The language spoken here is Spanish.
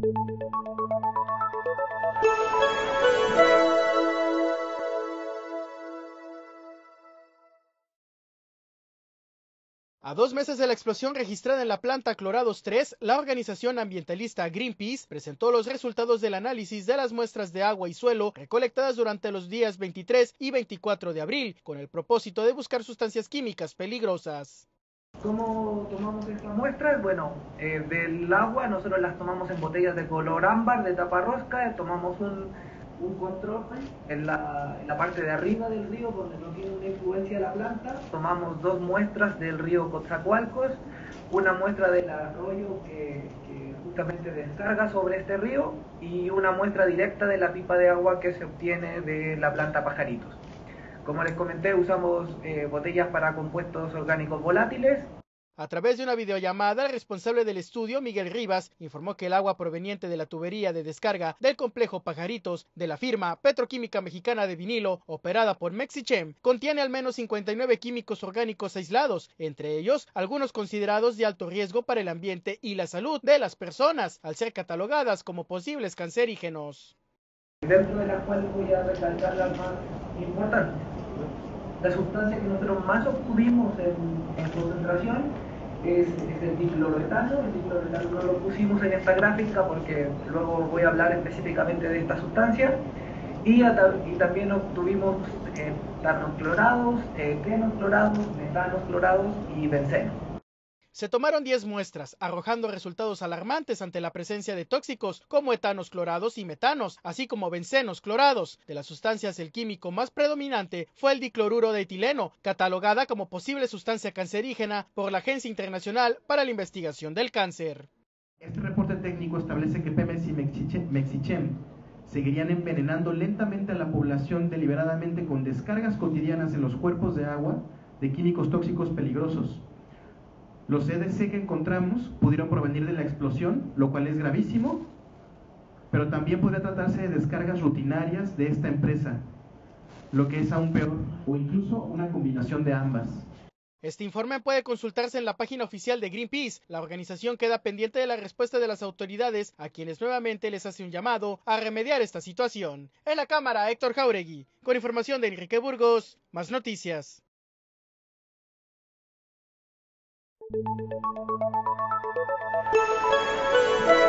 A dos meses de la explosión registrada en la planta Clorados 3, la organización ambientalista Greenpeace presentó los resultados del análisis de las muestras de agua y suelo recolectadas durante los días 23 y 24 de abril, con el propósito de buscar sustancias químicas peligrosas. ¿Cómo tomamos estas muestras? Bueno, eh, del agua nosotros las tomamos en botellas de color ámbar, de tapa rosca, tomamos un un control en la, parte de arriba del río donde no tiene una influencia la planta. Tomamos dos muestras del río Coatzacoalcos, una muestra del arroyo que, justamente descarga sobre este río y una muestra directa de la pipa de agua que se obtiene de la planta Pajaritos. Como les comenté, usamos eh, botellas para compuestos orgánicos volátiles a través de una videollamada, el responsable del estudio, Miguel Rivas, informó que el agua proveniente de la tubería de descarga del complejo Pajaritos de la firma Petroquímica Mexicana de Vinilo, operada por Mexichem, contiene al menos 59 químicos orgánicos aislados, entre ellos algunos considerados de alto riesgo para el ambiente y la salud de las personas, al ser catalogadas como posibles cancerígenos. Dentro de la cual voy a recalcar la más importante. La sustancia que nosotros más obtuvimos en, en concentración es, el dicloroetano. El dicloroetano no lo pusimos en esta gráfica porque luego voy a hablar específicamente de esta sustancia. Y, también obtuvimos eh, tarnos clorados, eh, clorados, metanos clorados y benceno. Se tomaron 10 muestras, arrojando resultados alarmantes ante la presencia de tóxicos como etanos clorados y metanos, así como bencenos clorados. De las sustancias, el químico más predominante fue el dicloruro de etileno, catalogada como posible sustancia cancerígena por la Agencia Internacional para la Investigación del Cáncer. Este reporte técnico establece que Pemex y Mexichem seguirían envenenando lentamente a la población deliberadamente con descargas cotidianas en los cuerpos de agua de químicos tóxicos peligrosos los EDC que encontramos pudieron provenir de la explosión, lo cual es gravísimo, pero también podría tratarse de descargas rutinarias de esta empresa, lo que es aún peor, o incluso una combinación de ambas. Este informe puede consultarse en la página oficial de Greenpeace. La organización queda pendiente de la respuesta de las autoridades, a quienes nuevamente les hace un llamado a remediar esta situación. En la cámara, Héctor Jauregui. Con información de Enrique Burgos, más noticias. Thank you.